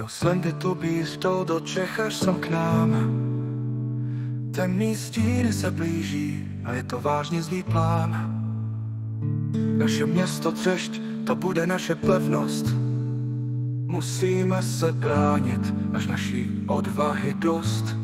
Jo, slendy tu jdou do Čech až sem k nám. Temný stíny se blíží a je to vážně zlý plán. Naše město Třešť, to bude naše pevnost. Musíme se bránit, až naší odvahy dost.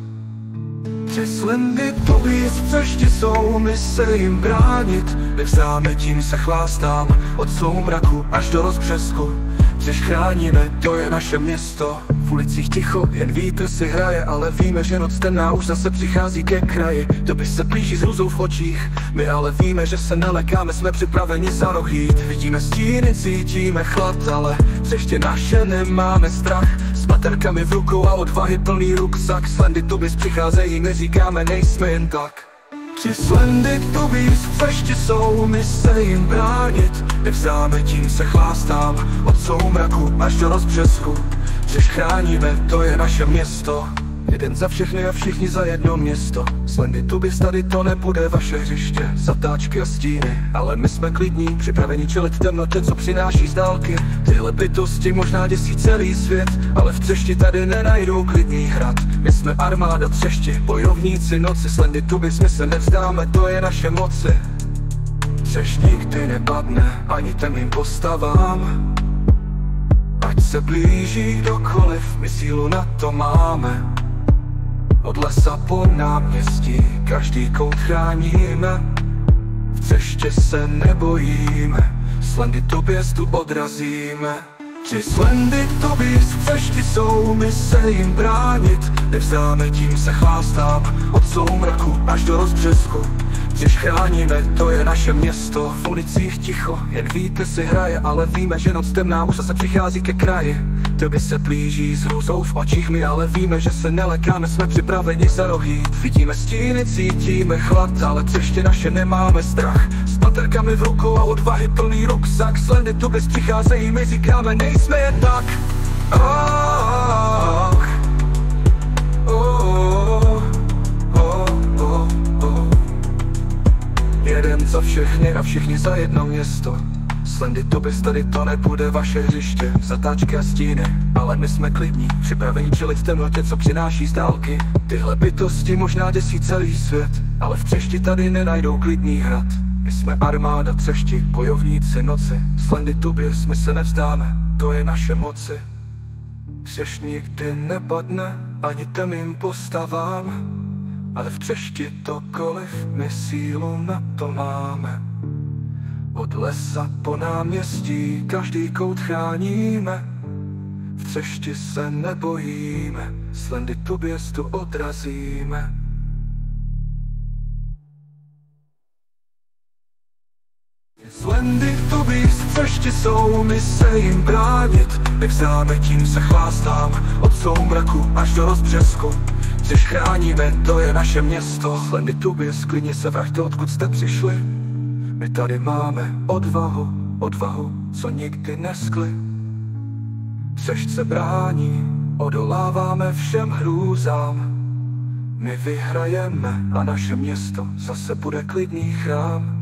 Tři slendy tobě z Třešti jsou, my se jim bránit. Nevzáme tím se chlástám, od soumraku až do rozbřesku. Třeš chráníme, to je naše město. V ulicích ticho, jen vítr si hraje, ale víme, že noc temná už zase přichází ke kraji. Doby se blíží s hrůzou v očích, my ale víme, že se nelekáme, jsme připraveni za roh jít. Vidíme stíny, cítíme chlad, ale ještě naše nemáme strach. S baterkami v rukou a odvahy plný ruksak, slendy tubis přicházejí, neříkáme, nejsme jen tak. Tři slendy tubis v ještě jsou, my se jim bránit Nevzáme tím se chlástám, od soumraku až do rozbřesku. Řeš chráníme, to je naše město. Jeden za všechny a všichni za jedno město. Slendy tubis tady to nebude vaše hřiště. Zatáčky a stíny, ale my jsme klidní Připraveni čelit temnotě, co přináší z dálky. Tyhle bytosti možná děsí celý svět Ale v třešti tady nenajdou klidný hrad My jsme armáda třešti, bojovníci noci Slendy tubis, my se nevzdáme, to je naše moci. Třešť nikdy nepadne, ani temným postavám. Ať se blíží dokoliv, my sílu na to máme. Od lesa po náměstí každý kout chráníme. V ceště se nebojíme Slendy tu odrazíme Tři slendy tobě cešti jsou My se jim bránit Nevzáme tím se chvástám Od soumraku až do rozbřesku Když chráníme, to je naše město. V ulicích ticho, jen vítr si hraje Ale víme, že noc temná už se přichází ke kraji. Tobě se blíží s hrůzou v očích my ale víme, že se nelekáme, jsme připraveni za rohy Vidíme stíny, cítíme chlad, ale ještě naše nemáme strach. S baterkami v rukou a odvahy plný ruksak. Slendy tu bez přicházejí, my říkáme, nejsme jen tak. Oh, oh, za všechny a všichni za jedno město. Slendy tobis, tady to nebude vaše hřiště. Zatáčky a stíny, ale my jsme klidní. Připravení čelit temnotě, co přináší z dálky Tyhle bytosti možná děsí celý svět Ale v třešti tady nenajdou klidný hrad. My jsme armáda třešti, bojovníci noci. Slendy tubis, my se nevzdáme, to je naše moci. Třeš nikdy nepadne, ani temným postavám Ale v třešti koliv, my sílu na to máme. Od lesa po náměstí každý kout chráníme. V třešti se nebojíme, slendy tu běstu odrazíme. Slendy tu v třešti jsou, my se jim bránit. Nevzáme tím se chlástám, od soumraku až do rozbřesku Když chráníme, to je naše město Slendy tu klidně se vraťte, odkud jste přišli my tady máme odvahu, odvahu, co nikdy neskli. Přešť se brání, odoláváme všem hrůzám. My vyhrajeme a naše město zase bude klidný chrám.